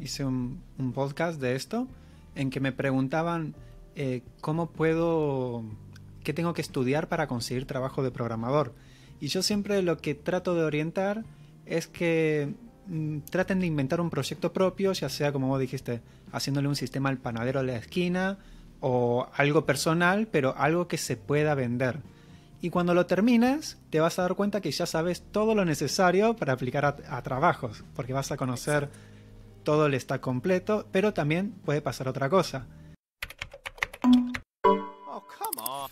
hice un, podcast de esto en que me preguntaban eh, cómo puedo, qué tengo que estudiar para conseguir trabajo de programador. Y yo siempre lo que trato de orientar es que mm, traten de inventar un proyecto propio, ya sea como vos dijiste, haciéndole un sistema al panadero de la esquina o algo personal, pero algo que se pueda vender. Y cuando lo termines, te vas a dar cuenta que ya sabes todo lo necesario para aplicar a, trabajos, porque vas a conocer todo el stack completo, pero también puede pasar otra cosa. Oh,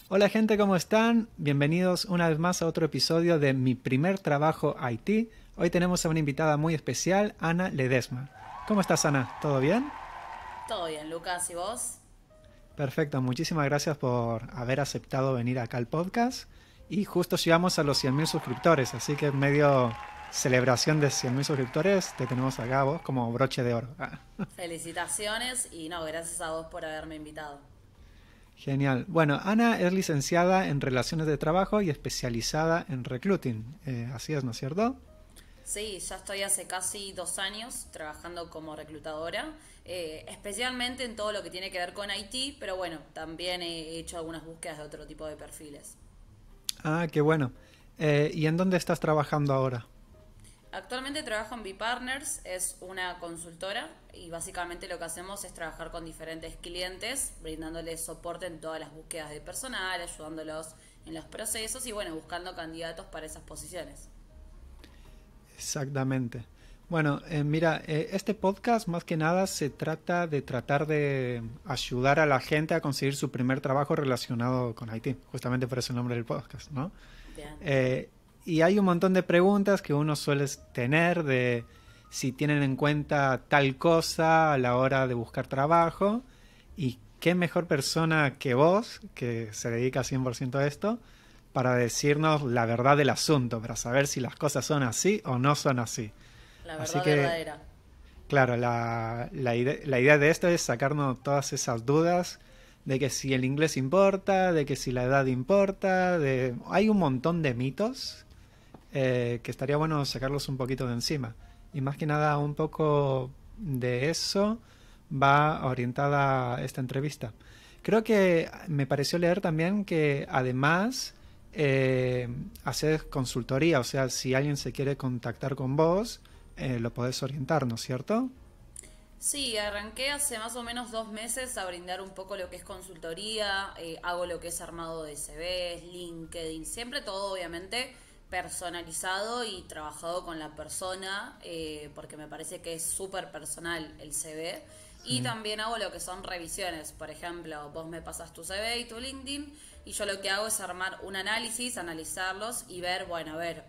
Hola gente, ¿cómo están? Bienvenidos una vez más a otro episodio de Mi primer trabajo IT. Hoy tenemos a una invitada muy especial, Ana Ledesma. ¿Cómo estás, Ana? ¿Todo bien? Todo bien, Lucas, ¿y vos? Perfecto, muchísimas gracias por haber aceptado venir acá al podcast. Y justo llegamos a los 100.000 suscriptores, así que en medio celebración de 100.000 suscriptores te tenemos acá vos como broche de oro. Ah. Felicitaciones y no, gracias a vos por haberme invitado. Genial. Bueno, Ana es licenciada en Relaciones de Trabajo y especializada en Recruiting. Eh, así es, ¿no es cierto? Sí, ya estoy hace casi dos años trabajando como reclutadora eh, especialmente en todo lo que tiene que ver con IT, pero bueno, también he hecho algunas búsquedas de otro tipo de perfiles. Ah, qué bueno. Eh, ¿Y en dónde estás trabajando ahora? Actualmente trabajo en B-Partners, es una consultora y básicamente lo que hacemos es trabajar con diferentes clientes, brindándoles soporte en todas las búsquedas de personal, ayudándolos en los procesos y bueno, buscando candidatos para esas posiciones. Exactamente. Bueno, eh, mira, eh, este podcast más que nada se trata de tratar de ayudar a la gente a conseguir su primer trabajo relacionado con Haití, justamente por eso el nombre del podcast, ¿no? Eh, y hay un montón de preguntas que uno suele tener de si tienen en cuenta tal cosa a la hora de buscar trabajo y qué mejor persona que vos, que se dedica 100% a esto, para decirnos la verdad del asunto, para saber si las cosas son así o no son así. La verdad Así que, verdadera. Claro, la, la, idea, de esto es sacarnos todas esas dudas de que si el inglés importa, de que si la edad importa, de... hay un montón de mitos eh, que estaría bueno sacarlos un poquito de encima. Y más que nada un poco de eso va orientada esta entrevista. Creo que me pareció leer también que además eh, consultoría, o sea, si alguien se quiere contactar con vos, eh, lo podés orientar, ¿no es cierto? Sí, arranqué hace más o menos dos meses a brindar un poco lo que es consultoría, eh, hago lo que es armado de CVs, LinkedIn, siempre todo obviamente personalizado y trabajado con la persona, eh, porque me parece que es súper personal el CV. Y también hago lo que son revisiones, por ejemplo, vos me pasas tu CV y tu LinkedIn y yo lo que hago es armar un análisis, analizarlos y ver, bueno, a ver,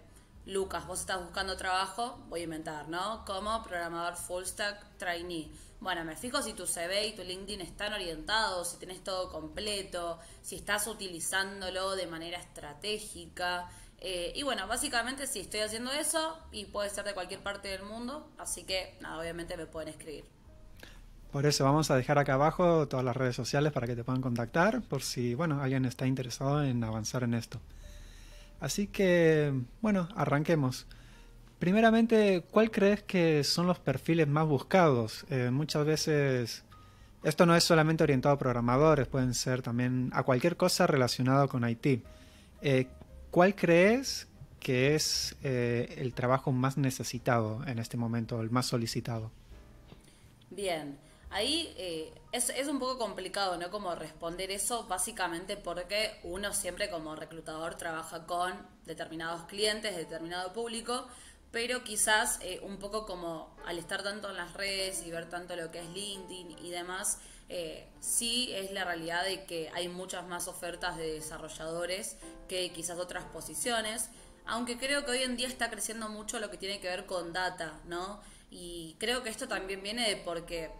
Lucas, vos estás buscando trabajo, voy a inventar, ¿no? Como programador full stack trainee. Bueno, me fijo si tu CV y tu LinkedIn están orientados, si tenés todo completo, si estás utilizándolo de manera estratégica. Eh, y bueno, básicamente si estoy haciendo eso y puede ser de cualquier parte del mundo, así que nada, obviamente me pueden escribir. Por eso vamos a dejar acá abajo todas las redes sociales para que te puedan contactar, por si, bueno, alguien está interesado en avanzar en esto. Así que, bueno, arranquemos. Primeramente, ¿cuál crees que son los perfiles más buscados? Eh, muchas veces esto no es solamente orientado a programadores, pueden ser también a cualquier cosa relacionada con IT. Eh, ¿Cuál crees que es eh, el trabajo más necesitado en este momento, el más solicitado? Bien, Ahí eh, es, un poco complicado, ¿no? Como responder eso, básicamente porque uno siempre como reclutador trabaja con determinados clientes, determinado público, pero quizás eh, un poco como al estar tanto en las redes y ver tanto lo que es LinkedIn y demás, eh, sí es la realidad de que hay muchas más ofertas de desarrolladores que quizás otras posiciones, aunque creo que hoy en día está creciendo mucho lo que tiene que ver con data, ¿no? Y creo que esto también viene de porque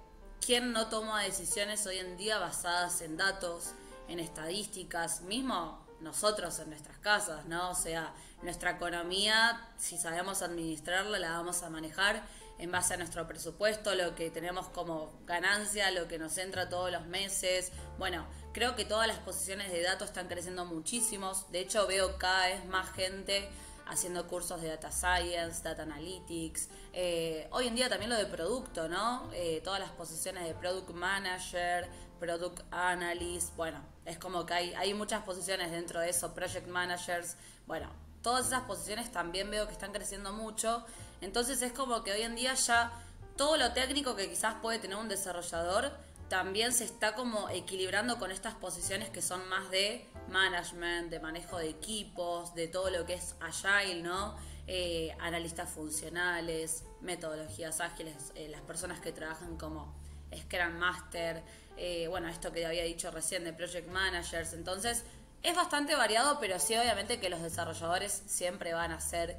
¿Quién no toma decisiones hoy en día basadas en datos, en estadísticas, mismo nosotros en nuestras casas, ¿no? O sea, nuestra economía, si sabemos administrarla, la vamos a manejar en base a nuestro presupuesto, lo que tenemos como ganancia, lo que nos entra todos los meses. Bueno, creo que todas las posiciones de datos están creciendo muchísimos. De hecho, veo cada vez más gente haciendo cursos de data science, data analytics. Eh, hoy en día también lo de producto, ¿no? Eh, todas las posiciones de product manager, product analyst, bueno, es como que hay, hay muchas posiciones dentro de eso, project managers, bueno, todas esas posiciones también veo que están creciendo mucho. Entonces es como que hoy en día ya todo lo técnico que quizás puede tener un desarrollador también se está como equilibrando con estas posiciones que son más de management, de manejo de equipos, de todo lo que es agile, ¿no? Eh, analistas funcionales, metodologías ágiles, eh, las personas que trabajan como Scrum Master, eh, bueno, esto que había dicho recién de Project Managers. Entonces, es bastante variado, pero sí, obviamente que los desarrolladores siempre van a ser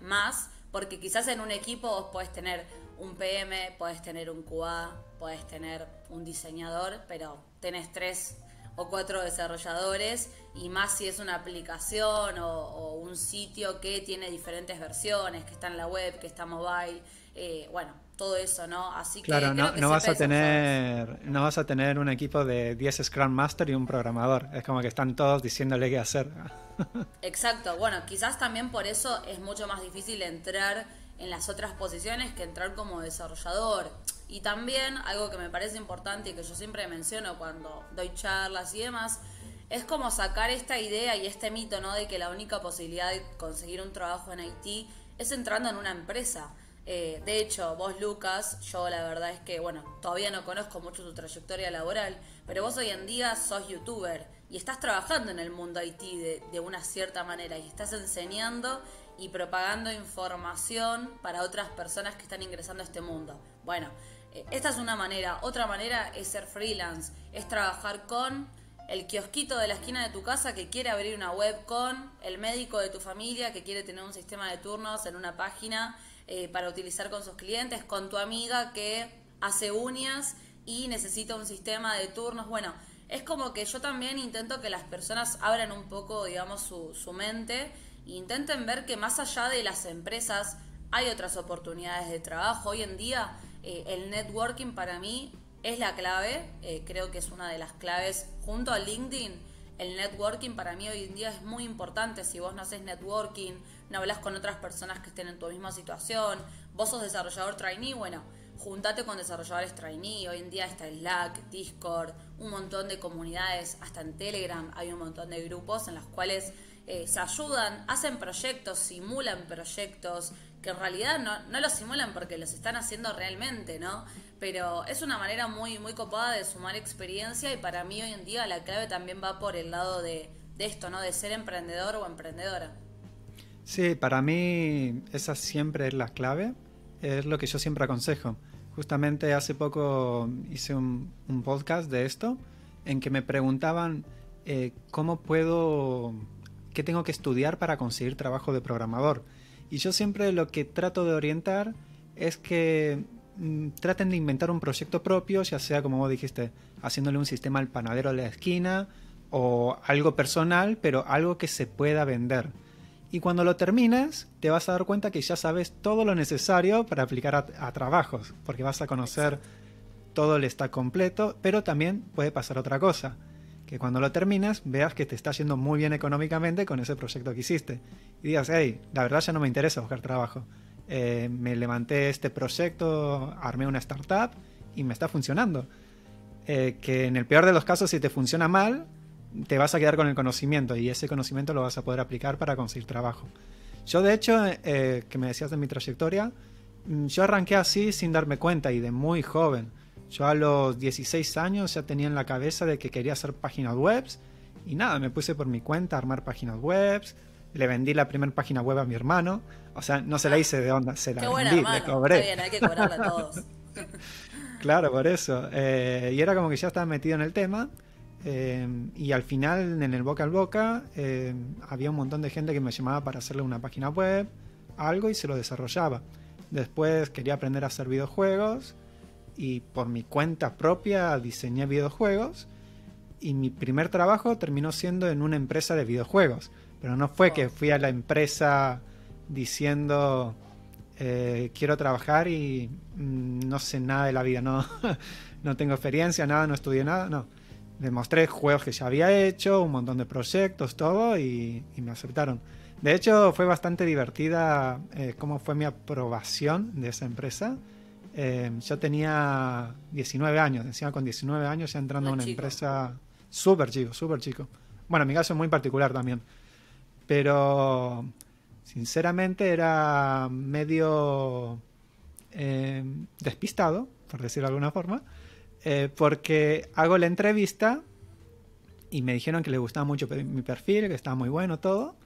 más, porque quizás en un equipo vos podés tener un PM, podés tener un QA, podés tener un diseñador, pero tenés tres o cuatro desarrolladores y más si es una aplicación o, un sitio que tiene diferentes versiones, que está en la web, que está mobile, eh, bueno, todo eso, ¿no? Así que claro, no, no vas a tener no vas a tener un equipo de 10 Scrum Master y un programador, es como que están todos diciéndole qué hacer. Exacto, bueno, quizás también por eso es mucho más difícil entrar en las otras posiciones que entrar como desarrollador. Y también algo que me parece importante y que yo siempre menciono cuando doy charlas y demás, es como sacar esta idea y este mito, ¿no? De que la única posibilidad de conseguir un trabajo en Haití es entrando en una empresa. Eh, de hecho, vos, Lucas, yo la verdad es que, bueno, todavía no conozco mucho tu trayectoria laboral, pero vos hoy en día sos youtuber y estás trabajando en el mundo Haití de, de una cierta manera y estás enseñando y propagando información para otras personas que están ingresando a este mundo. Bueno, eh, esta es una manera. Otra manera es ser freelance, es trabajar con el kiosquito de la esquina de tu casa que quiere abrir una web con el médico de tu familia que quiere tener un sistema de turnos en una página eh, para utilizar con sus clientes, con tu amiga que hace uñas y necesita un sistema de turnos. Bueno, es como que yo también intento que las personas abran un poco, digamos, su, mente intenten ver que más allá de las empresas hay otras oportunidades de trabajo. Hoy en día eh, el networking para mí es la clave, eh, creo que es una de las claves junto a LinkedIn. El networking para mí hoy en día es muy importante. Si vos no haces networking, no hablas con otras personas que estén en tu misma situación, vos sos desarrollador trainee, bueno, juntate con desarrolladores trainee. Hoy en día está Slack, Discord, un montón de comunidades, hasta en Telegram hay un montón de grupos en los cuales eh, se ayudan, hacen proyectos, simulan proyectos, que en realidad no, no los simulan porque los están haciendo realmente, ¿no? Pero es una manera muy, muy copada de sumar experiencia y para mí hoy en día la clave también va por el lado de, esto, ¿no? De ser emprendedor o emprendedora. Sí, para mí esa siempre es la clave, es lo que yo siempre aconsejo. Justamente hace poco hice un, podcast de esto en que me preguntaban eh, cómo puedo qué tengo que estudiar para conseguir trabajo de programador. Y yo siempre lo que trato de orientar es que mm, traten de inventar un proyecto propio, ya sea como vos dijiste, haciéndole un sistema al panadero de la esquina o algo personal, pero algo que se pueda vender. Y cuando lo termines, te vas a dar cuenta que ya sabes todo lo necesario para aplicar a, trabajos, porque vas a conocer todo el stack completo, pero también puede pasar otra cosa que cuando lo terminas veas que te está yendo muy bien económicamente con ese proyecto que hiciste. Y digas, hey, la verdad ya no me interesa buscar trabajo. Eh, me levanté este proyecto, armé una startup y me está funcionando. Eh, que en el peor de los casos, si te funciona mal, te vas a quedar con el conocimiento y ese conocimiento lo vas a poder aplicar para conseguir trabajo. Yo, de hecho, eh, que me decías de mi trayectoria, mm, yo arranqué así sin darme cuenta y de muy joven. Yo a los 16 años ya tenía en la cabeza de que quería hacer páginas web y nada, me puse por mi cuenta a armar páginas web. Le vendí la primera página web a mi hermano. O sea, no se la hice de onda, se la vendí, le cobré. bien, hay que cobrarle a todos. claro, por eso. Eh, y era como que ya estaba metido en el tema. Eh, y al final, en el boca al boca, eh, había un montón de gente que me llamaba para hacerle una página web, algo, y se lo desarrollaba. Después quería aprender a hacer videojuegos y por mi cuenta propia diseñé videojuegos y mi primer trabajo terminó siendo en una empresa de videojuegos. Pero no fue que fui a la empresa diciendo eh, quiero trabajar y mm, no sé nada de la vida, no, no tengo experiencia, nada, no estudié nada, no. Demostré juegos que ya había hecho, un montón de proyectos, todo, y, y me aceptaron. De hecho, fue bastante divertida eh, cómo fue mi aprobación de esa empresa. Eh, yo tenía 19 años, encima con 19 años ya entrando a una empresa súper chico, súper chico. Bueno, en mi caso es muy particular también. Pero, sinceramente, era medio eh, despistado, por decirlo de alguna forma, porque hago la entrevista y me dijeron que les gustaba mucho mi perfil, que estaba muy bueno todo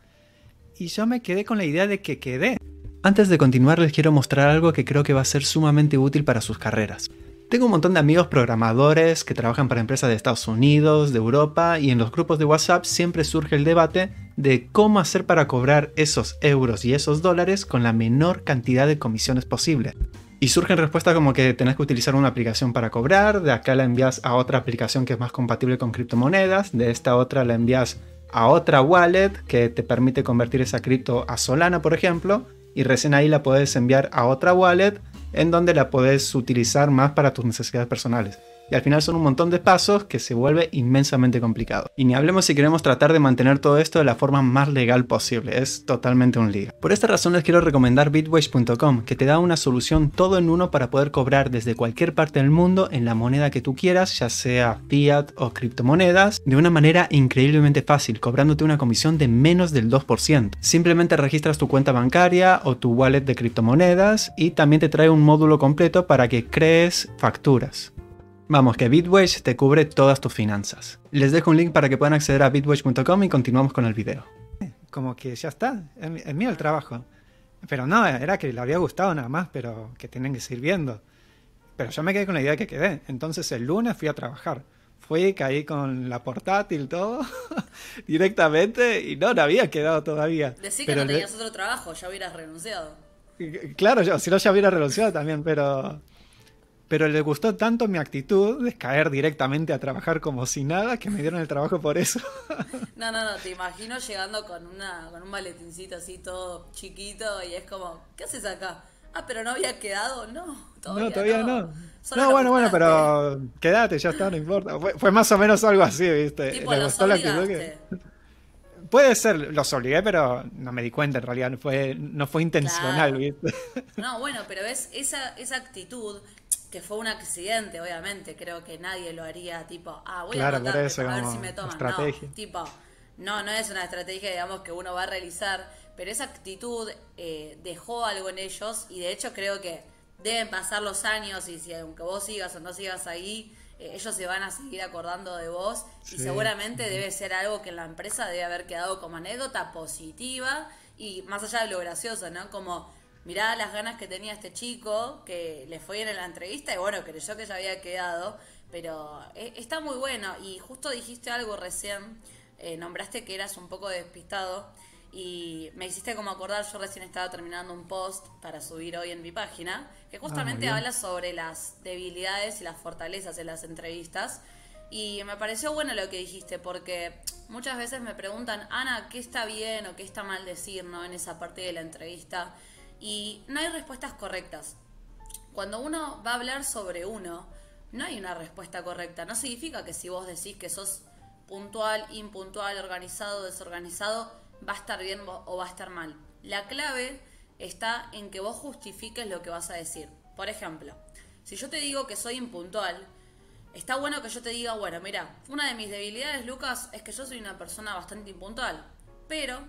y yo me quedé con la idea de que quedé. Antes de continuar les quiero mostrar algo que creo que va a ser sumamente útil para sus carreras. Tengo un montón de amigos programadores que trabajan para empresas de Estados Unidos, de Europa y en los grupos de WhatsApp siempre surge el debate de cómo hacer para cobrar esos euros y esos dólares con la menor cantidad de comisiones posible. Y surgen respuestas como que tenés que utilizar una aplicación para cobrar, de acá la envías a otra aplicación que es más compatible con criptomonedas, de esta otra la envías a otra wallet que te permite convertir esa cripto a Solana, por ejemplo, y recién ahí la puedes enviar a otra wallet en donde la puedes utilizar más para tus necesidades personales y al final son un montón de pasos que se vuelve inmensamente complicado. Y ni hablemos si queremos tratar de mantener todo esto de la forma más legal posible, es totalmente un lío. Por esta razón les quiero recomendar bitwage.com, que te da una solución todo en uno para poder cobrar desde cualquier parte del mundo en la moneda que tú quieras, ya sea fiat o criptomonedas, de una manera increíblemente fácil, cobrándote una comisión de menos del 2%. Simplemente registras tu cuenta bancaria o tu wallet de criptomonedas y también te trae un módulo completo para que crees facturas. Vamos, que Bitwage te cubre todas tus finanzas. Les dejo un link para que puedan acceder a bitwage.com y continuamos con el video. Como que ya está, es mío el trabajo. Pero no, era que le había gustado nada más, pero que tienen que seguir viendo. Pero yo me quedé con la idea de que quedé. Entonces el lunes fui a trabajar. Fui, caí con la portátil, todo, directamente, y no, no había quedado todavía. Decí que no tenías otro trabajo, ya hubieras renunciado. Claro, yo, si no ya hubiera renunciado también, pero pero le gustó tanto mi actitud de caer directamente a trabajar como si nada que me dieron el trabajo por eso. No, no, no, te imagino llegando con, una, con un maletincito así todo chiquito y es como, ¿qué haces acá? Ah, pero no había quedado, no, todavía no. Todavía no. no, bueno, bueno, pero quédate, ya está, no importa. Fue, más o menos algo así, ¿viste? Tipo, le gustó la actitud que... Puede ser, los obligué, pero no me di cuenta en realidad, no fue, no fue intencional, ¿viste? No, bueno, pero ves, esa, esa actitud que fue un accidente, obviamente, creo que nadie lo haría tipo, ah, voy a anotar, a ver si me toman. No, tipo, no, no es una estrategia, digamos, que uno va a realizar, pero esa actitud eh, dejó algo en ellos y de hecho creo que deben pasar los años y si aunque vos sigas o no sigas ahí, eh, ellos se van a seguir acordando de vos y seguramente debe ser algo que en la empresa debe haber quedado como anécdota positiva y más allá de lo gracioso, ¿no? Como mirá las ganas que tenía este chico, que le fue en la entrevista y bueno, creyó que ya había quedado, pero eh, está muy bueno y justo dijiste algo recién, eh, nombraste que eras un poco despistado y me hiciste como acordar, yo recién estaba terminando un post para subir hoy en mi página, que ah, justamente habla sobre las debilidades y las fortalezas en las entrevistas. Y me pareció bueno lo que dijiste, porque muchas veces me preguntan, Ana, ¿qué está bien o qué está mal decir ¿no? en esa parte de la entrevista? Y no hay respuestas correctas. Cuando uno va a hablar sobre uno, no hay una respuesta correcta. No significa que si vos decís que sos puntual, impuntual, organizado, desorganizado, va a estar bien o va a estar mal. La clave está en que vos justifiques lo que vas a decir. Por ejemplo, si yo te digo que soy impuntual, está bueno que yo te diga, bueno, mira, una de mis debilidades, Lucas, es que yo soy una persona bastante impuntual, pero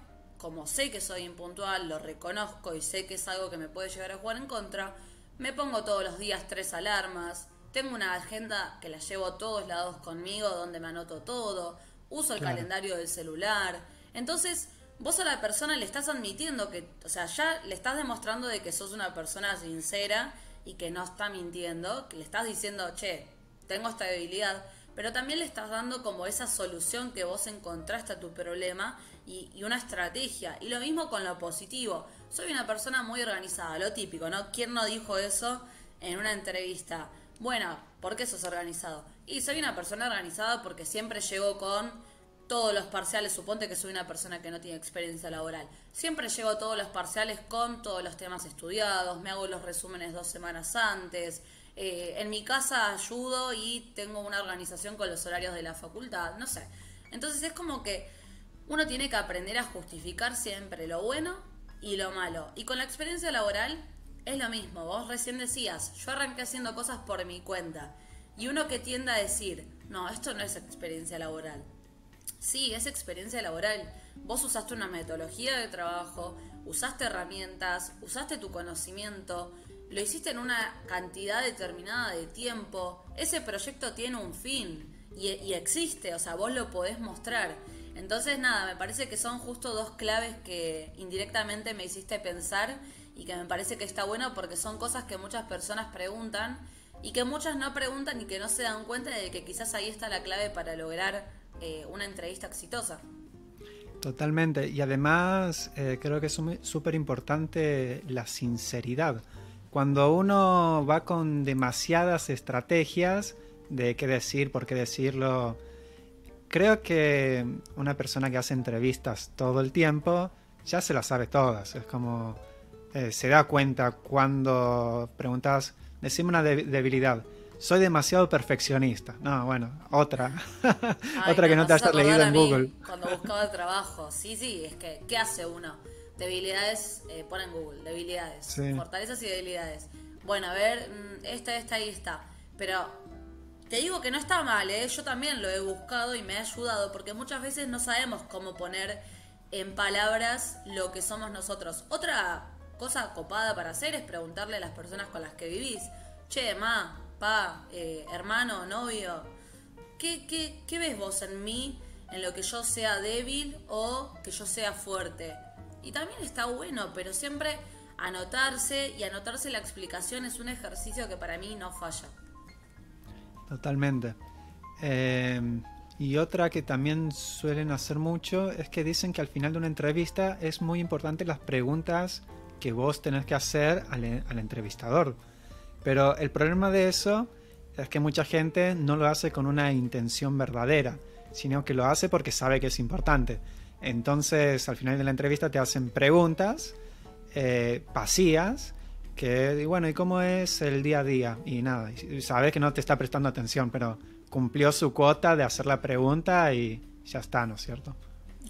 como sé que soy impuntual, lo reconozco y sé que es algo que me puede llegar a jugar en contra, me pongo todos los días tres alarmas, tengo una agenda que la llevo a todos lados conmigo, donde me anoto todo, uso el calendario del celular. Entonces, vos a la persona le estás admitiendo que, o sea, ya le estás demostrando de que sos una persona sincera y que no está mintiendo, que le estás diciendo, che, tengo esta debilidad, pero también le estás dando como esa solución que vos encontraste a tu problema y, una estrategia. Y lo mismo con lo positivo. Soy una persona muy organizada, lo típico, ¿no? ¿Quién no dijo eso en una entrevista? Bueno, ¿por qué sos organizado? Y soy una persona organizada porque siempre llego con todos los parciales, suponte que soy una persona que no tiene experiencia laboral. Siempre llego todos los parciales con todos los temas estudiados, me hago los resúmenes dos semanas antes. Eh, en mi casa ayudo y tengo una organización con los horarios de la facultad, no sé. Entonces es como que uno tiene que aprender a justificar siempre lo bueno y lo malo. Y con la experiencia laboral es lo mismo. Vos recién decías, yo arranqué haciendo cosas por mi cuenta. Y uno que tiende a decir, no, esto no es experiencia laboral. Sí, es experiencia laboral. Vos usaste una metodología de trabajo, usaste herramientas, usaste tu conocimiento, lo hiciste en una cantidad determinada de tiempo. Ese proyecto tiene un fin y, y existe, o sea, vos lo podés mostrar. Entonces, nada, me parece que son justo dos claves que indirectamente me hiciste pensar y que me parece que está bueno porque son cosas que muchas personas preguntan y que muchas no preguntan y que no se dan cuenta de que quizás ahí está la clave para lograr eh, una entrevista exitosa. Totalmente. Y además eh, creo que es súper importante la sinceridad. Cuando uno va con demasiadas estrategias de qué decir, por qué decirlo, creo que una persona que hace entrevistas todo el tiempo ya se las sabe todas. Es como eh, se da cuenta cuando preguntas, decime una debilidad. Soy demasiado perfeccionista. No, bueno, otra. otra que no te hayas leído en Google. Cuando buscaba trabajo. Sí, sí, es que, ¿qué hace uno? Debilidades, eh, pone en Google, debilidades. Fortalezas y debilidades. Bueno, a ver, mm, esta, esta y esta. Pero te digo que no está mal, ¿eh? Yo también lo he buscado y me ha ayudado porque muchas veces no sabemos cómo poner en palabras lo que somos nosotros. Otra cosa copada para hacer es preguntarle a las personas con las que vivís, che, ma, pa, eh, hermano, novio, ¿qué, qué, ¿qué ves vos en mí en lo que yo sea débil o que yo sea fuerte? Y también está bueno, pero siempre anotarse y anotarse la explicación es un ejercicio que para mí no falla. Totalmente. Em, y otra que también suelen hacer mucho es que dicen que al final de una entrevista es muy importante las preguntas que vos tenés que hacer al, entrevistador. Pero el problema de eso es que mucha gente no lo hace con una intención verdadera, sino que lo hace porque sabe que es importante. Entonces, al final de la entrevista te hacen preguntas eh, vacías que, bueno, ¿y cómo es el día a día? Y nada, y sabes que no te está prestando atención, pero cumplió su cuota de hacer la pregunta y ya está, ¿no es cierto?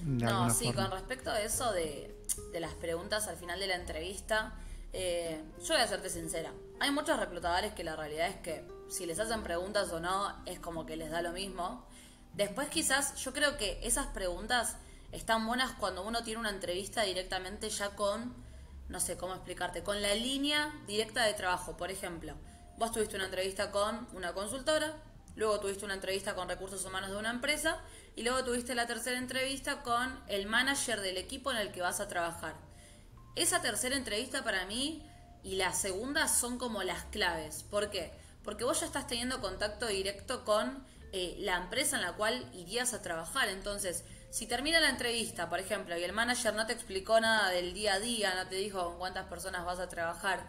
no, sí, con respecto a eso de, las preguntas al final de la entrevista, eh, yo voy a serte sincera. Hay muchos reclutadores que la realidad es que si les hacen preguntas o no, es como que les da lo mismo. Después quizás yo creo que esas preguntas están buenas cuando uno tiene una entrevista directamente ya con no sé cómo explicarte, con la línea directa de trabajo. Por ejemplo, vos tuviste una entrevista con una consultora, luego tuviste una entrevista con recursos humanos de una empresa y luego tuviste la tercera entrevista con el manager del equipo en el que vas a trabajar. Esa tercera entrevista para mí y la segunda son como las claves. ¿Por qué? Porque vos ya estás teniendo contacto directo con eh, la empresa en la cual irías a trabajar. Entonces, si termina la entrevista, por ejemplo, y el manager no te explicó nada del día a día, no te dijo con cuántas personas vas a trabajar,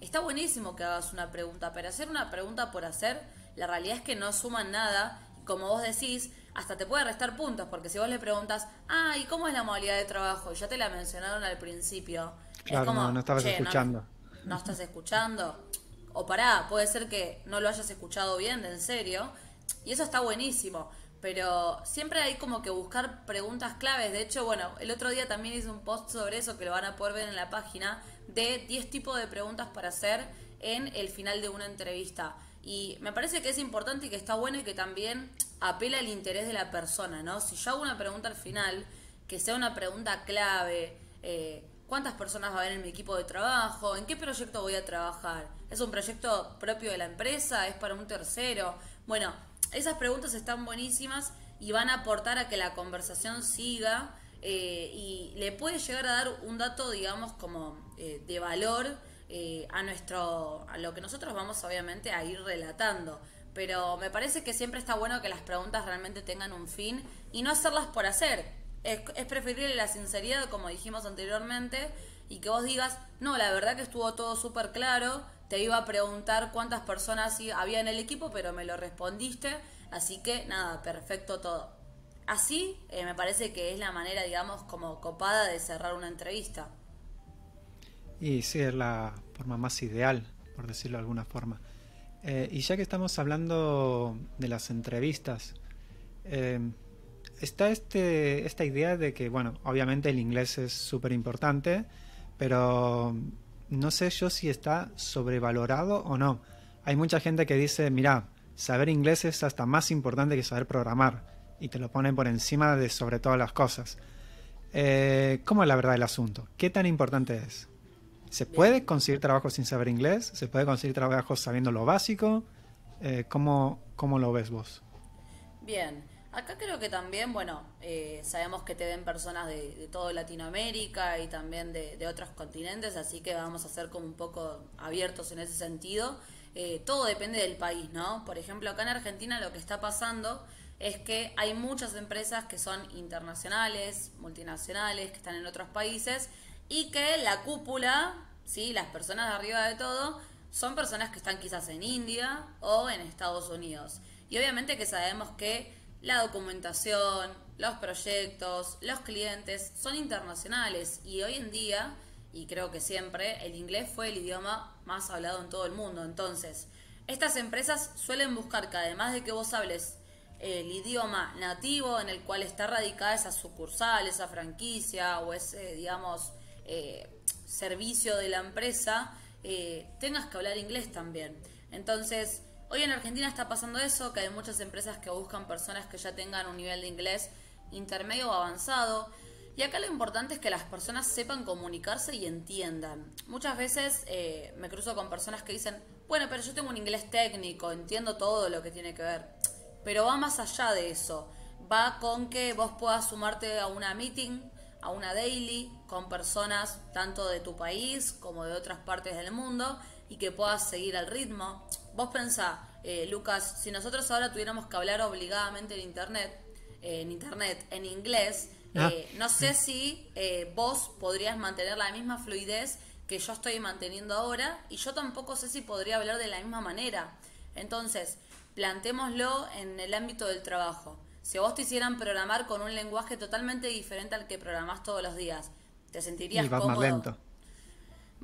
está buenísimo que hagas una pregunta, pero hacer una pregunta por hacer, la realidad es que no suman nada. Y como vos decís, hasta te puede restar puntos, porque si vos le preguntas, ah, ¿y cómo es la modalidad de trabajo? Y ya te la mencionaron al principio. Claro, como, no, estabas escuchando. No, no estás escuchando. O pará, puede ser que no lo hayas escuchado bien, en serio. Y eso está buenísimo pero siempre hay como que buscar preguntas claves. De hecho, bueno, el otro día también hice un post sobre eso que lo van a poder ver en la página, de 10 tipos de preguntas para hacer en el final de una entrevista. Y me parece que es importante y que está bueno y que también apela al interés de la persona, ¿no? Si yo hago una pregunta al final, que sea una pregunta clave, eh, ¿cuántas personas va a haber en mi equipo de trabajo? ¿En qué proyecto voy a trabajar? ¿Es un proyecto propio de la empresa? ¿Es para un tercero? Bueno, esas preguntas están buenísimas y van a aportar a que la conversación siga eh, y le puede llegar a dar un dato, digamos, como eh, de valor eh, a nuestro, a lo que nosotros vamos obviamente a ir relatando. Pero me parece que siempre está bueno que las preguntas realmente tengan un fin y no hacerlas por hacer. Es, es preferible la sinceridad, como dijimos anteriormente, y que vos digas, no, la verdad que estuvo todo súper claro, te iba a preguntar cuántas personas había en el equipo, pero me lo respondiste, así que nada, perfecto todo. Así eh, me parece que es la manera, digamos, como copada de cerrar una entrevista. Y sí, es la forma más ideal, por decirlo de alguna forma. Eh, y ya que estamos hablando de las entrevistas, eh, está este, esta idea de que, bueno, obviamente el inglés es súper importante, pero no sé yo si está sobrevalorado o no. Hay mucha gente que dice, mira, saber inglés es hasta más importante que saber programar, y te lo ponen por encima de sobre todas las cosas. Eh, ¿Cómo es la verdad del asunto? ¿Qué tan importante es? ¿Se puede conseguir trabajo sin saber inglés? ¿Se puede conseguir trabajo sabiendo lo básico? Eh, ¿cómo, ¿Cómo lo ves vos? Bien, acá creo que también, bueno, eh, sabemos que te ven personas de, de toda Latinoamérica y también de, otros continentes, así que vamos a ser como un poco abiertos en ese sentido. Eh, todo depende del país, ¿no? Por ejemplo, acá en Argentina lo que está pasando es que hay muchas empresas que son internacionales, multinacionales, que están en otros países y que la cúpula, ¿sí? las personas de arriba de todo, son personas que están quizás en India o en Estados Unidos. Y obviamente que sabemos que la documentación, los proyectos, los clientes son internacionales y hoy en día, y creo que siempre, el inglés fue el idioma más hablado en todo el mundo. Entonces, estas empresas suelen buscar que además de que vos hables el idioma nativo en el cual está radicada esa sucursal, esa franquicia o ese, digamos, eh, servicio de la empresa, eh, tengas que hablar inglés también. Entonces, hoy en Argentina está pasando eso, que hay muchas empresas que buscan personas que ya tengan un nivel de inglés intermedio o avanzado. Y acá lo importante es que las personas sepan comunicarse y entiendan. Muchas veces eh, me cruzo con personas que dicen, bueno, pero yo tengo un inglés técnico, entiendo todo lo que tiene que ver. Pero va más allá de eso. Va con que vos puedas sumarte a una meeting, a una daily, con personas tanto de tu país como de otras partes del mundo y que puedas seguir al ritmo. Vos pensá, eh, Lucas, si nosotros ahora tuviéramos que hablar obligadamente en internet, eh, en internet, en inglés, ah. eh, no sé si vos podrías mantener la misma fluidez que yo estoy manteniendo ahora y yo tampoco sé si podría hablar de la misma manera. Entonces, plantémoslo en el ámbito del trabajo. Si vos te hicieran programar con un lenguaje totalmente diferente al que programás todos los días, ¿te sentirías vas Más lento.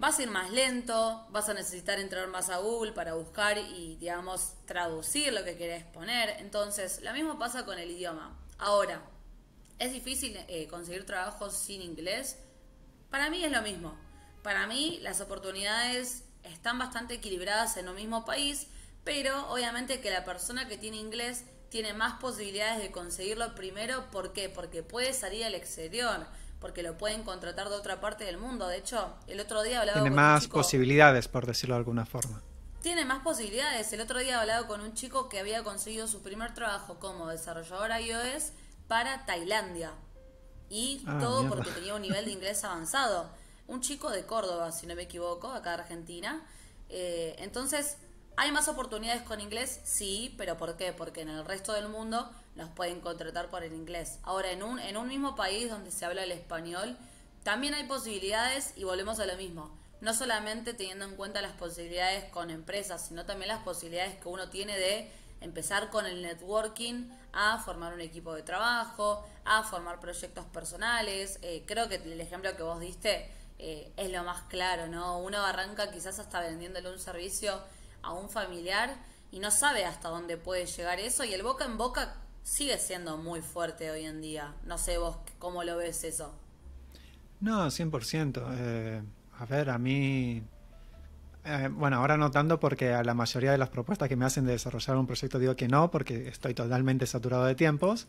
Vas a ir más lento, vas a necesitar entrar más a Google para buscar y, digamos, traducir lo que querés poner. Entonces, lo mismo pasa con el idioma. Ahora, ¿es difícil eh, conseguir trabajo sin inglés? Para mí es lo mismo. Para mí, las oportunidades están bastante equilibradas en un mismo país pero obviamente que la persona que tiene inglés tiene más posibilidades de conseguirlo primero, ¿por qué? Porque puede salir al exterior, porque lo pueden contratar de otra parte del mundo. De hecho, el otro día hablaba tiene más posibilidades, por decirlo de alguna forma. Tiene más posibilidades. El otro día hablaba con un chico que había conseguido su primer trabajo como desarrollador iOS para Tailandia. Y ah, todo porque tenía un nivel de inglés avanzado. Un chico de Córdoba, si no me equivoco, acá de Argentina. Eh, entonces, ¿Hay más oportunidades con inglés? Sí, pero ¿por qué? Porque en el resto del mundo nos pueden contratar por el inglés. Ahora, en un, en un mismo país donde se habla el español, también hay posibilidades y volvemos a lo mismo. No solamente teniendo en cuenta las posibilidades con empresas, sino también las posibilidades que uno tiene de empezar con el networking a formar un equipo de trabajo, a formar proyectos personales. Eh, creo que el ejemplo que vos diste eh, es lo más claro, ¿no? Uno arranca quizás hasta vendiéndole un servicio a un familiar y no sabe hasta dónde puede llegar eso y el boca en boca sigue siendo muy fuerte hoy en día. No sé vos cómo lo ves eso. No, 100%. Eh, a ver, a mí... Eh, bueno, ahora no tanto porque a la mayoría de las propuestas que me hacen de desarrollar un proyecto digo que no, porque estoy totalmente saturado de tiempos.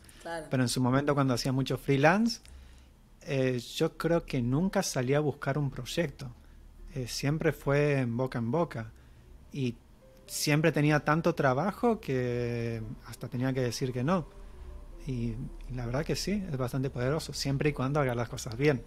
Pero en su momento cuando hacía mucho freelance, eh, yo creo que nunca salí a buscar un proyecto. siempre fue en boca en boca. Y siempre tenía tanto trabajo que hasta tenía que decir que no. Y, la verdad que sí, es bastante poderoso, siempre y cuando hagas las cosas bien.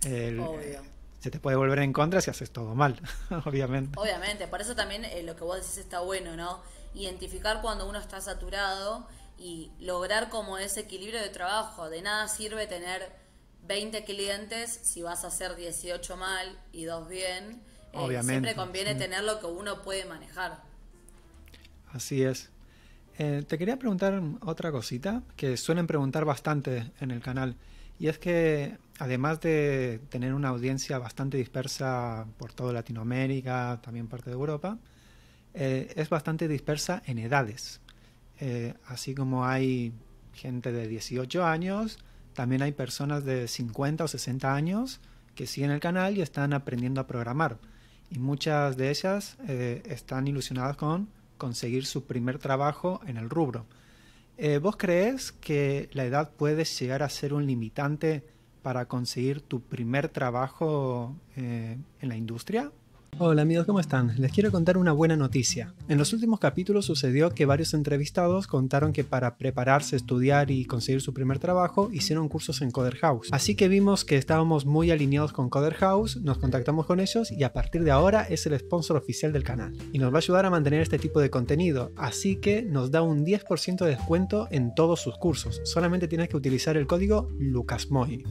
se te puede volver en contra si haces todo mal, obviamente. Obviamente, por eso también eh, lo que vos decís está bueno, ¿no? Identificar cuando uno está saturado y lograr como ese equilibrio de trabajo. De nada sirve tener 20 clientes si vas a hacer 18 mal y dos bien. Eh, obviamente. siempre conviene tener lo que uno puede manejar. Así es. Eh, te quería preguntar otra cosita que suelen preguntar bastante en el canal. Y es que además de tener una audiencia bastante dispersa por toda Latinoamérica, también parte de Europa, eh, es bastante dispersa en edades. Eh, así como hay gente de 18 años, también hay personas de 50 o 60 años que siguen el canal y están aprendiendo a programar. Y muchas de ellas están ilusionadas con conseguir su primer trabajo en el rubro. Eh, ¿Vos crees que la edad puede llegar a ser un limitante para conseguir tu primer trabajo eh, en la industria? Hola amigos, ¿cómo están? Les quiero contar una buena noticia. En los últimos capítulos sucedió que varios entrevistados contaron que para prepararse, estudiar y conseguir su primer trabajo hicieron cursos en Coder House. Así que vimos que estábamos muy alineados con Coder House, nos contactamos con ellos y a partir de ahora es el sponsor oficial del canal. Y nos va a ayudar a mantener este tipo de contenido, así que nos da un 10% de descuento en todos sus cursos. Solamente tienes que utilizar el código LUCASMOI.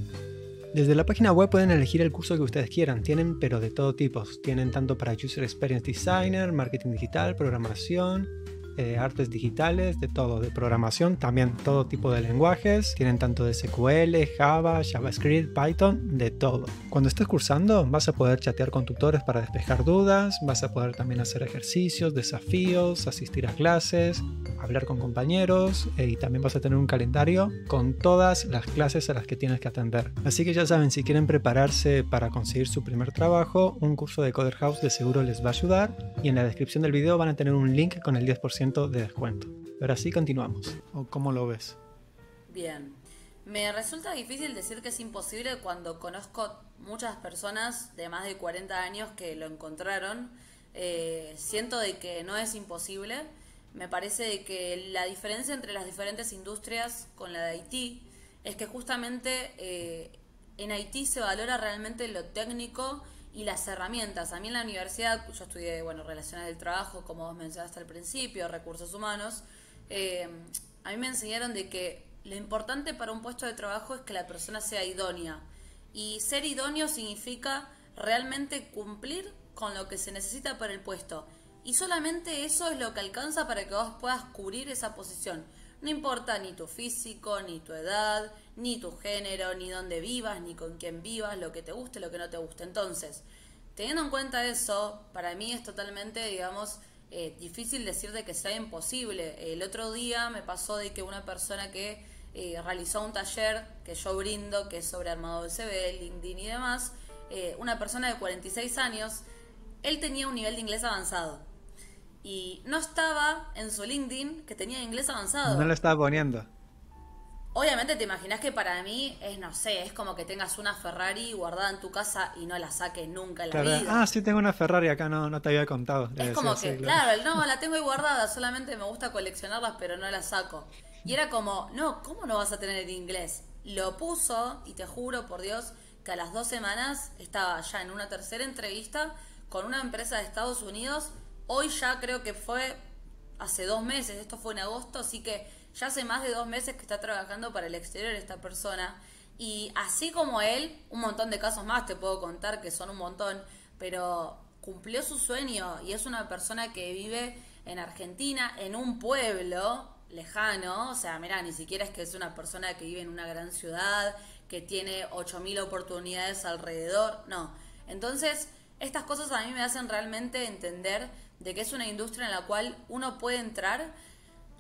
Desde la página web pueden elegir el curso que ustedes quieran, tienen pero de todo tipo, tienen tanto para User Experience Designer, Marketing Digital, Programación, eh, artes digitales, de todo, de programación, también todo tipo de lenguajes, tienen tanto de SQL, Java, JavaScript, Python, de todo. Cuando estés cursando vas a poder chatear con tutores para despejar dudas, vas a poder también hacer ejercicios, desafíos, asistir a clases, hablar con compañeros eh, y también vas a tener un calendario con todas las clases a las que tienes que atender. Así que ya saben, si quieren prepararse para conseguir su primer trabajo, un curso de Coder House de seguro les va a ayudar y en la descripción del video van a tener un link con el 10% de descuento. Pero así continuamos. ¿O cómo lo ves? Bien. Me resulta difícil decir que es imposible cuando conozco muchas personas de más de 40 años que lo encontraron. Eh, siento de que no es imposible me parece que la diferencia entre las diferentes industrias con la de Haití es que justamente eh, en Haití se valora realmente lo técnico y las herramientas. A mí en la universidad, yo estudié bueno, relaciones del trabajo, como vos mencionaste al principio, recursos humanos, eh, a mí me enseñaron de que lo importante para un puesto de trabajo es que la persona sea idónea. Y ser idóneo significa realmente cumplir con lo que se necesita para el puesto. Y solamente eso es lo que alcanza para que vos puedas cubrir esa posición. No importa ni tu físico, ni tu edad, ni tu género, ni dónde vivas, ni con quién vivas, lo que te guste, lo que no te guste. Entonces, teniendo en cuenta eso, para mí es totalmente, digamos, eh, difícil decir de que sea imposible. El otro día me pasó de que una persona que eh, realizó un taller que yo brindo, que es sobre armado USB, LinkedIn y demás, eh, una persona de 46 años, él tenía un nivel de inglés avanzado y no estaba en su LinkedIn que tenía inglés avanzado. No lo estaba poniendo. Obviamente te imaginas que para mí es, no sé, es como que tengas una Ferrari guardada en tu casa y no la saques nunca en la vida. Ah, sí, tengo una Ferrari acá, no, no te había contado. Es como que, claro. no, la tengo ahí guardada, solamente me gusta coleccionarlas, pero no la saco. Y era como, no, ¿cómo no vas a tener el inglés? Lo puso y te juro por Dios que a las dos semanas estaba ya en una tercera entrevista con una empresa de Estados Unidos Hoy ya creo que fue hace dos meses, esto fue en agosto, así que ya hace más de dos meses que está trabajando para el exterior esta persona. Y así como él, un montón de casos más te puedo contar que son un montón, pero cumplió su sueño y es una persona que vive en Argentina, en un pueblo lejano, o sea, mira, ni siquiera es que es una persona que vive en una gran ciudad, que tiene 8.000 oportunidades alrededor, no. Entonces, estas cosas a mí me hacen realmente entender de que es una industria en la cual uno puede entrar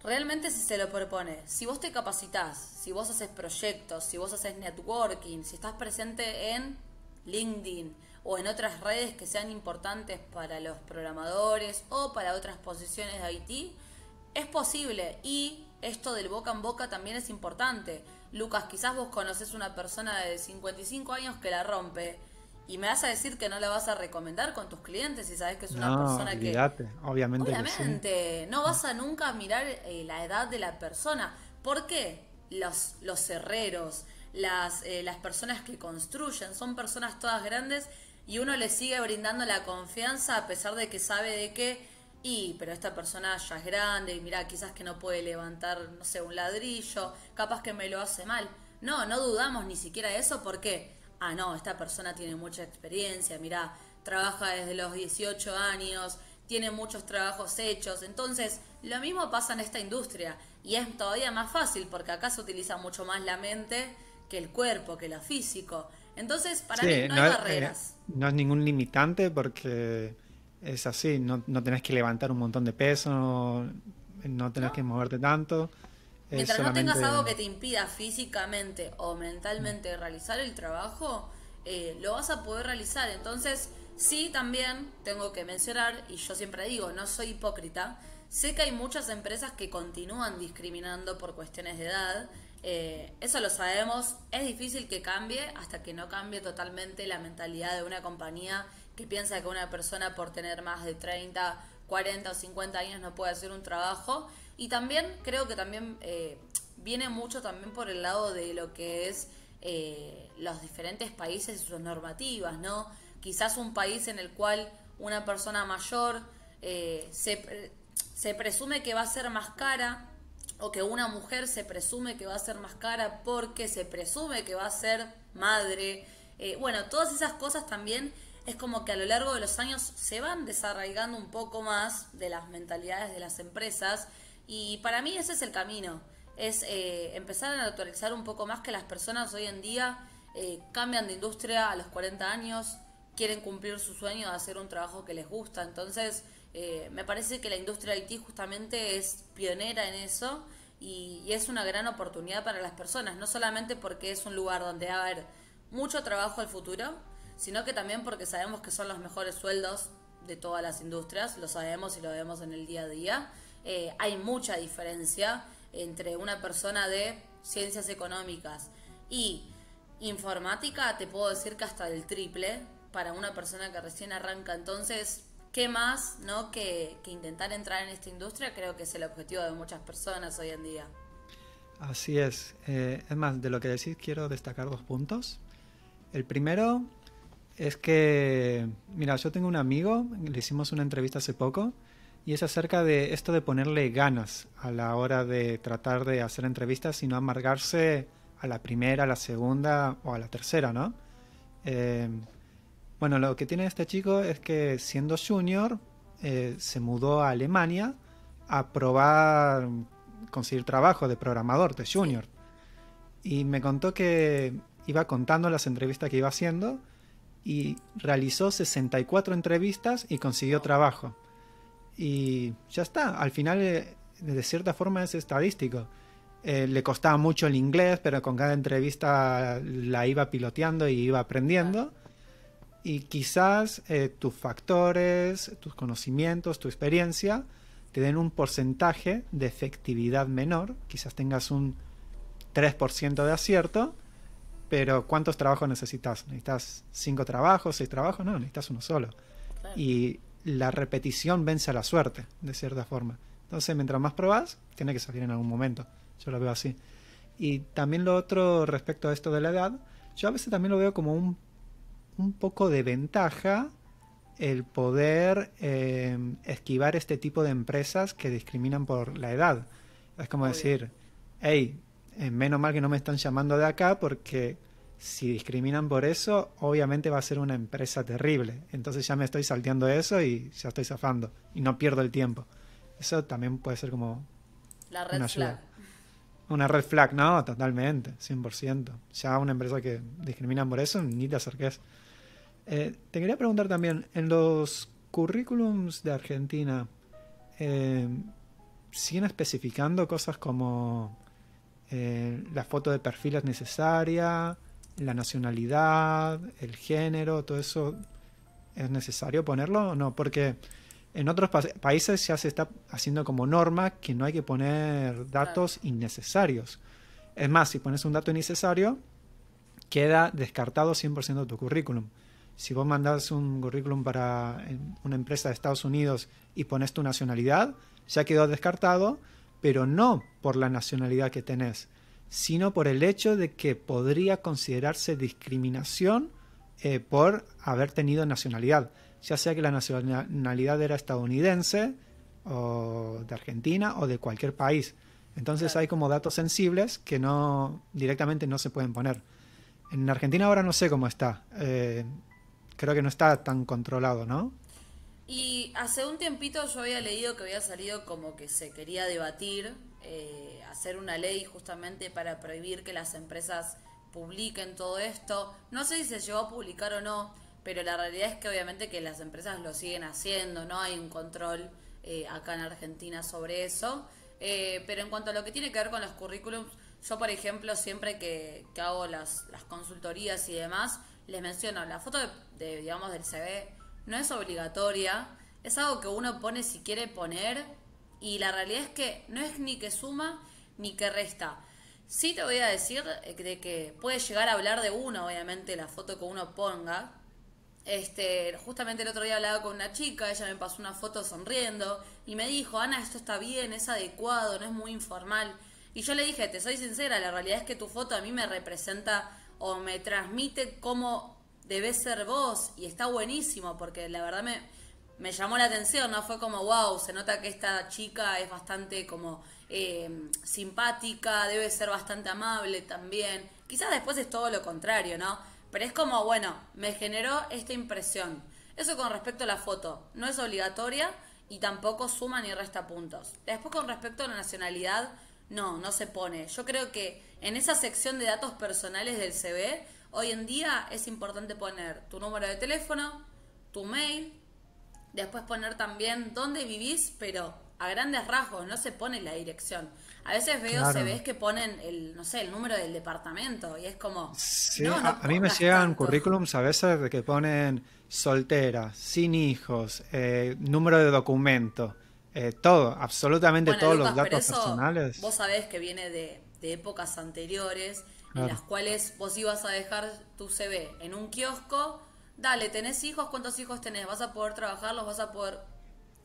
realmente si se lo propone. Si vos te capacitas, si vos haces proyectos, si vos haces networking, si estás presente en LinkedIn o en otras redes que sean importantes para los programadores o para otras posiciones de IT, es posible y esto del boca en boca también es importante. Lucas, quizás vos conoces una persona de 55 años que la rompe y me vas a decir que no la vas a recomendar con tus clientes si sabes que es una persona que. obviamente. Obviamente, no vas a nunca mirar eh, la edad de la persona. ¿Por qué? Los, los herreros, las, eh, las personas que construyen, son personas todas grandes y uno le sigue brindando la confianza a pesar de que sabe de que, y, pero esta persona ya es grande y mira, quizás que no puede levantar, no sé, un ladrillo, capaz que me lo hace mal. No, no dudamos ni siquiera de eso, ¿por qué? Ah, no, esta persona tiene mucha experiencia, mira, trabaja desde los 18 años, tiene muchos trabajos hechos. Entonces, lo mismo pasa en esta industria y es todavía más fácil porque acá se utiliza mucho más la mente que el cuerpo, que lo físico. Entonces, para mí no, hay eh, barreras. no es ningún limitante porque es así, no, no tenés que levantar un montón de peso, no, tenés que moverte tanto. Mientras no tengas algo que te impida físicamente o mentalmente realizar el trabajo, eh, lo vas a poder realizar. Entonces, sí, también tengo que mencionar, y yo siempre digo, no soy hipócrita, sé que hay muchas empresas que continúan discriminando por cuestiones de edad. Eh, eso lo sabemos, es difícil que cambie hasta que no cambie totalmente la mentalidad de una compañía que piensa que una persona por tener más de 30, 40 o 50 años no puede hacer un trabajo. Y también creo que también eh, viene mucho también por el lado de lo que es eh, los diferentes países y sus normativas, ¿no? Quizás un país en el cual una persona mayor eh, se, se presume que va a ser más cara o que una mujer se presume que va a ser más cara porque se presume que va a ser madre. bueno, todas esas cosas también es como que a lo largo de los años se van desarraigando un poco más de las mentalidades de las empresas y para mí ese es el camino, es eh, empezar a naturalizar un poco más que las personas hoy en día eh, cambian de industria a los 40 años, quieren cumplir su sueño de hacer un trabajo que les gusta, entonces eh, me parece que la industria IT justamente es pionera en eso y, y es una gran oportunidad para las personas, no solamente porque es un lugar donde va a haber mucho trabajo al futuro, sino que también porque sabemos que son los mejores sueldos de todas las industrias, lo sabemos y lo vemos en el día a día. Eh, hay mucha diferencia entre una persona de ciencias económicas y informática, te puedo decir que hasta el triple para una persona que recién arranca. Entonces, ¿qué más no que, intentar entrar en esta industria? Creo que es el objetivo de muchas personas hoy en día. Así es. Eh, es más, de lo que decís quiero destacar dos puntos. El primero es que, mira, yo tengo un amigo, le hicimos una entrevista hace poco, y es acerca de esto de ponerle ganas a la hora de tratar de hacer entrevistas y no amargarse a la primera, a la segunda o a la tercera, ¿no? Eh, bueno, lo que tiene este chico es que siendo junior eh, se mudó a Alemania a probar conseguir trabajo de programador, de junior. Y me contó que iba contando las entrevistas que iba haciendo y realizó 64 entrevistas y consiguió trabajo. Y ya está, al final eh, de cierta forma es estadístico. Eh, le costaba mucho el inglés, pero con cada entrevista la iba piloteando y iba aprendiendo. Y quizás eh, tus factores, tus conocimientos, tu experiencia te den un porcentaje de efectividad menor. Quizás tengas un 3% de acierto, pero ¿cuántos trabajos necesitas? ¿Necesitas cinco trabajos, seis trabajos? No, necesitas uno solo. Y la repetición vence a la suerte, de cierta forma. Entonces, mientras más probas, tiene que salir en algún momento. Yo lo veo así. Y también lo otro respecto a esto de la edad, yo a veces también lo veo como un, un poco de ventaja el poder eh, esquivar este tipo de empresas que discriminan por la edad. Es como decir, hey, eh, menos mal que no me están llamando de acá porque si discriminan por eso, obviamente va a ser una empresa terrible. Entonces ya me estoy salteando eso y ya estoy zafando y no pierdo el tiempo. Eso también puede ser como la red flag. Una red flag, no, totalmente, 100%. Ya una empresa que discriminan por eso, ni te acerques. Eh, te quería preguntar también, en los currículums de Argentina, eh, ¿siguen especificando cosas como eh, la foto de perfil es necesaria, la nacionalidad, el género, todo eso es necesario ponerlo o no, porque en otros países ya se está haciendo como norma que no hay que poner datos innecesarios. Es más, si pones un dato innecesario, queda descartado 100% de tu currículum. Si vos mandás un currículum para una empresa de Estados Unidos y pones tu nacionalidad, ya quedó descartado pero no por la nacionalidad que tenés, sino por el hecho de que podría considerarse discriminación eh, por haber tenido nacionalidad, ya sea que la nacionalidad era estadounidense o de Argentina o de cualquier país. Entonces hay como datos sensibles que no directamente no se pueden poner. En Argentina ahora no sé cómo está. Eh, creo que no está tan controlado, ¿no? Y hace un tiempito yo había leído que había salido como que se quería debatir, eh, hacer una ley justamente para prohibir que las empresas publiquen todo esto. No sé si se llegó a publicar o no, pero la realidad es que obviamente que las empresas lo siguen haciendo, no hay un control eh, acá en Argentina sobre eso. Eh, pero en cuanto a lo que tiene que ver con los currículums, yo, por ejemplo, siempre que, hago las, consultorías y demás, les menciono, la foto de, digamos, del CV no es obligatoria, es algo que uno pone si quiere poner y la realidad es que no es ni que suma ni que resta. Sí te voy a decir eh, de que puede llegar a hablar de uno, obviamente, la foto que uno ponga. Este, justamente el otro día hablaba con una chica, ella me pasó una foto sonriendo y me dijo, Ana, esto está bien, es adecuado, no es muy informal. Y yo le dije, te soy sincera, la realidad es que tu foto a mí me representa o me transmite cómo debes ser vos y está buenísimo porque la verdad me, me llamó la atención, ¿no? Fue como, wow, se nota que esta chica es bastante como eh, simpática, debe ser bastante amable también. Quizás después es todo lo contrario, ¿no? Pero es como, bueno, me generó esta impresión. Eso con respecto a la foto, no es obligatoria y tampoco suma ni resta puntos. Después con respecto a la nacionalidad, no, no se pone. Yo creo que en esa sección de datos personales del CV, hoy en día es importante poner tu número de teléfono, tu mail, después poner también dónde vivís, pero a grandes rasgos, no se pone la dirección. A veces veo CVs que ponen el, no sé, el número del departamento y es como... Sí, a, mí me llegan currículums a veces de que ponen soltera, sin hijos, eh, número de documento. Eh, todo, absolutamente todos los datos personales. Vos sabés que viene de, épocas anteriores en las cuales vos ibas a dejar tu CV en un kiosco. Dale, ¿tenés hijos? ¿Cuántos hijos tenés? ¿Vas a poder trabajarlos? ¿Vas a poder...?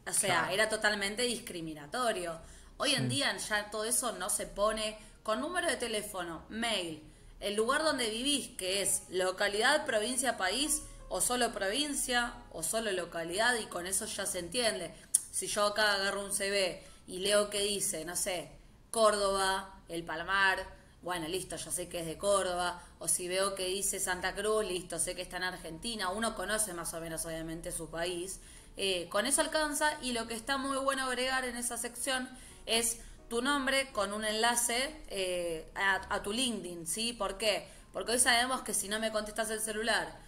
O sea, era totalmente discriminatorio. Hoy en día ya todo eso no se pone con número de teléfono, mail, el lugar donde vivís, que es localidad, provincia, país, o solo provincia, o solo localidad, y con eso ya se entiende. Si yo acá agarro un CV y leo que dice, no sé, Córdoba, El Palmar, bueno, listo, yo sé que es de Córdoba, o si veo que dice Santa Cruz, listo, sé que está en Argentina, uno conoce más o menos obviamente su país, eh, con eso alcanza y lo que está muy bueno agregar en esa sección es tu nombre con un enlace eh, a, a, tu LinkedIn, ¿sí? ¿Por qué? Porque hoy sabemos que si no me contestas el celular,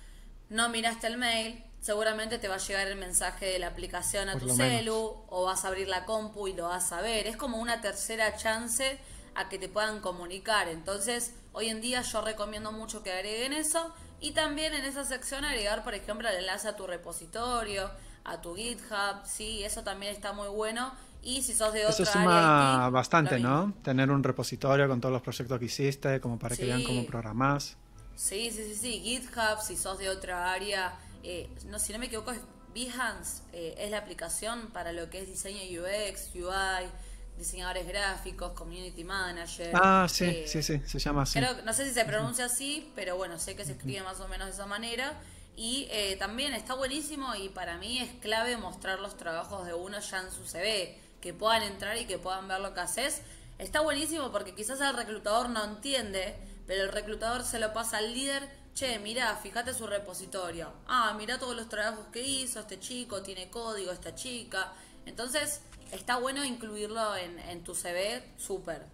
no miraste el mail, seguramente te va a llegar el mensaje de la aplicación a tu celu o vas a abrir la compu y lo vas a ver. Es como una tercera chance a que te puedan comunicar. Entonces, hoy en día yo recomiendo mucho que agreguen eso y también en esa sección agregar, por ejemplo, el enlace a tu repositorio, a tu GitHub, sí, eso también está muy bueno. Y si sos de otra Eso suma bastante, ¿no? Tener un repositorio con todos los proyectos que hiciste, como para que vean cómo programás. Sí, sí, sí, sí. GitHub, si sos de otra área, eh, no, si no me equivoco, es Behance, eh, es la aplicación para lo que es diseño UX, UI, diseñadores gráficos, community manager. Ah, sí, eh, sí, sí, se llama así. no sé si se pronuncia así, pero bueno, sé que se escribe más o menos de esa manera. Y también está buenísimo y para mí es clave mostrar los trabajos de uno ya en su CV, que puedan entrar y que puedan ver lo que haces. Está buenísimo porque quizás el reclutador no entiende, pero el reclutador se lo pasa al líder che, mirá, fíjate su repositorio. Ah, mirá todos los trabajos que hizo, este chico tiene código, esta chica. Entonces, está bueno incluirlo en, tu CV, súper.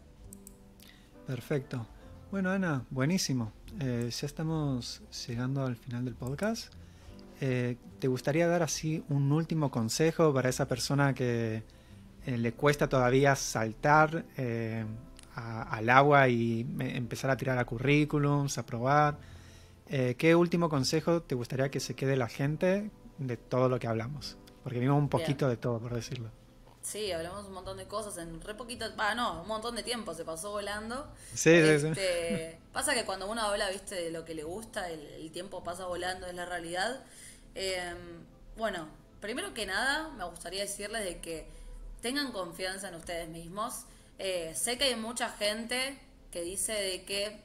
Perfecto. Bueno, Ana, buenísimo. Eh, ya estamos llegando al final del podcast. Eh, ¿Te gustaría dar así un último consejo para esa persona que eh, le cuesta todavía saltar al agua y empezar a tirar a currículums, a probar? Eh, ¿Qué último consejo te gustaría que se quede la gente de todo lo que hablamos? Porque vimos un poquito de todo, por decirlo. Sí, hablamos un montón de cosas en re poquito, ah, no, un montón de tiempo se pasó volando. Sí, sí, sí. Este, pasa que cuando uno habla, viste, de lo que le gusta, el, tiempo pasa volando, es la realidad. Em, bueno, primero que nada, me gustaría decirles de que tengan confianza en ustedes mismos. Eh, sé que hay mucha gente que dice de que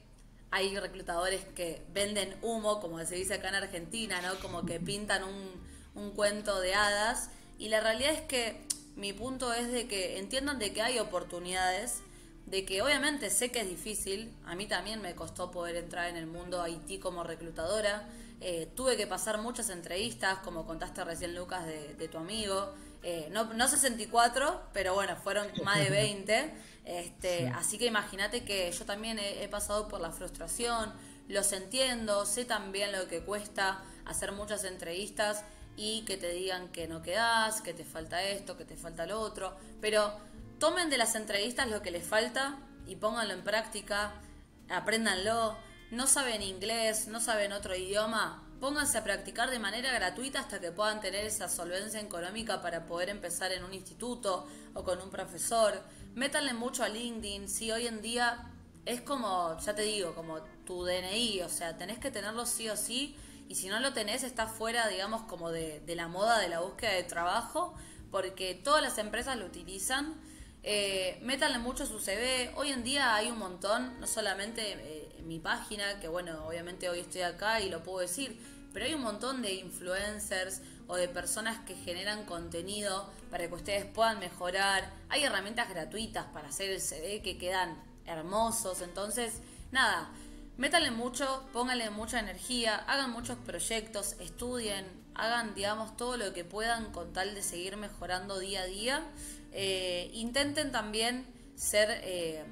hay reclutadores que venden humo, como se dice acá en Argentina, ¿no? Como que pintan un, cuento de hadas. Y la realidad es que mi punto es de que entiendan de que hay oportunidades, de que obviamente sé que es difícil, a mí también me costó poder entrar en el mundo Haití como reclutadora, eh, tuve que pasar muchas entrevistas, como contaste recién Lucas de, tu amigo, eh, no, no 64, pero bueno, fueron más de 20. Este, Así que imagínate que yo también he, pasado por la frustración, los entiendo, sé también lo que cuesta hacer muchas entrevistas y que te digan que no quedas, que te falta esto, que te falta lo otro, pero tomen de las entrevistas lo que les falta y pónganlo en práctica, apréndanlo. No saben inglés, no saben otro idioma, pónganse a practicar de manera gratuita hasta que puedan tener esa solvencia económica para poder empezar en un instituto o con un profesor. Métanle mucho a LinkedIn, si hoy en día es como, ya te digo, como tu DNI, o sea, tenés que tenerlo sí o sí, y si no lo tenés, estás fuera, digamos, como de, la moda de la búsqueda de trabajo, porque todas las empresas lo utilizan. Eh, métanle mucho su CV. Hoy en día hay un montón, no solamente eh, en mi página, que bueno, obviamente hoy estoy acá y lo puedo decir, pero hay un montón de influencers o de personas que generan contenido para que ustedes puedan mejorar. Hay herramientas gratuitas para hacer el CV que quedan hermosos. Entonces, nada, métanle mucho, pónganle mucha energía, hagan muchos proyectos, estudien, hagan, digamos, todo lo que puedan con tal de seguir mejorando día a día. Eh, intenten también ser eh,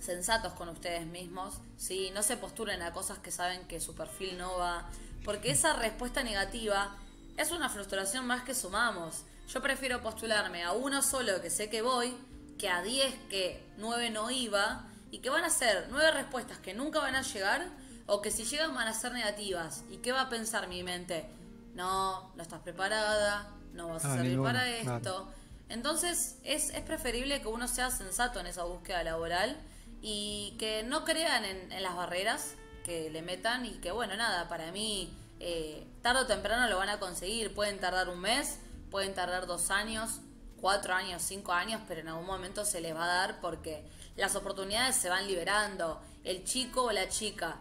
sensatos con ustedes mismos, ¿sí? no se postulen a cosas que saben que su perfil no va, porque esa respuesta negativa es una frustración más que sumamos. Yo prefiero postularme a uno solo que sé que voy, que a 10 que 9 no iba y que van a ser 9 respuestas que nunca van a llegar o que si llegan van a ser negativas. ¿Y qué va a pensar mi mente? No, no estás preparada, no vas a ah, servir para esto. Entonces es, es, preferible que uno sea sensato en esa búsqueda laboral y que no crean en, las barreras que le metan y que bueno, nada, para mí eh, tarde o temprano lo van a conseguir. Pueden tardar un mes, pueden tardar dos años, cuatro años, cinco años, pero en algún momento se les va a dar porque las oportunidades se van liberando. El chico o la chica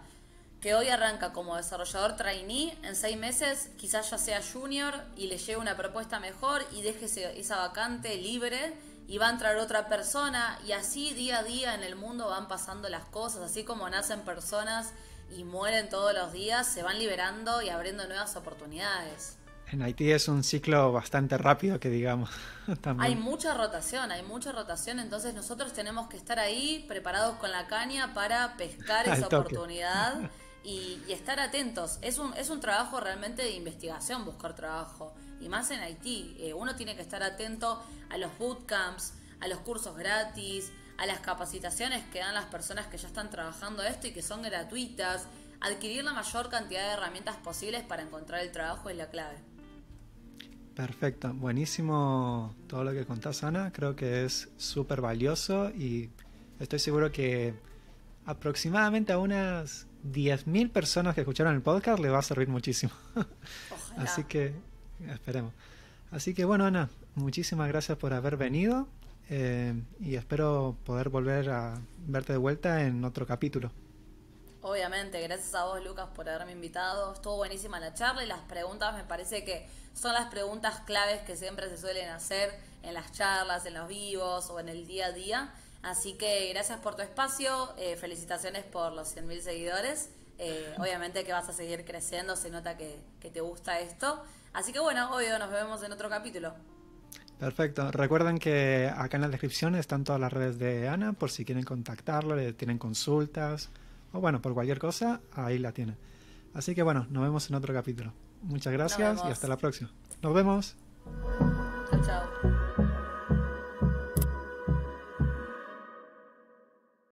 que hoy arranca como desarrollador trainee, en seis meses quizás ya sea junior y le llegue una propuesta mejor y deje esa vacante libre y va a entrar otra persona y así día a día en el mundo van pasando las cosas, así como nacen personas y mueren todos los días, se van liberando y abriendo nuevas oportunidades. En Haití es un ciclo bastante rápido, que digamos. Hay mucha rotación, hay mucha rotación, entonces nosotros tenemos que estar ahí preparados con la caña para pescar esa oportunidad y, estar atentos. Es un, es un trabajo realmente de investigación buscar trabajo, y más en Haití. Eh, uno tiene que estar atento a los bootcamps, a los cursos gratis, a las capacitaciones que dan las personas que ya están trabajando esto y que son gratuitas. Adquirir la mayor cantidad de herramientas posibles para encontrar el trabajo es la clave. Perfecto, buenísimo todo lo que contás, Ana. Creo que es súper valioso y estoy seguro que aproximadamente a unas 10.000 personas que escucharon el podcast le va a servir muchísimo. Así que esperemos. Así que bueno, Ana, muchísimas gracias por haber venido eh, y espero poder volver a verte de vuelta en otro capítulo. Obviamente, gracias a vos Lucas por haberme invitado. Estuvo buenísima la charla y las preguntas me parece que son las preguntas claves que siempre se suelen hacer en las charlas, en los vivos o en el día a día. Así que gracias por tu espacio, eh, felicitaciones por los 100.000 seguidores. Eh, obviamente que vas a seguir creciendo, se nota que, que te gusta esto. Así que bueno, hoy nos vemos en otro capítulo. Perfecto. Recuerden que acá en la descripción están todas las redes de Ana por si quieren contactarlo, tienen consultas o bueno, por cualquier cosa, ahí la tienen. Así que bueno, nos vemos en otro capítulo. Muchas gracias y hasta la próxima. Nos vemos. Chao, chao.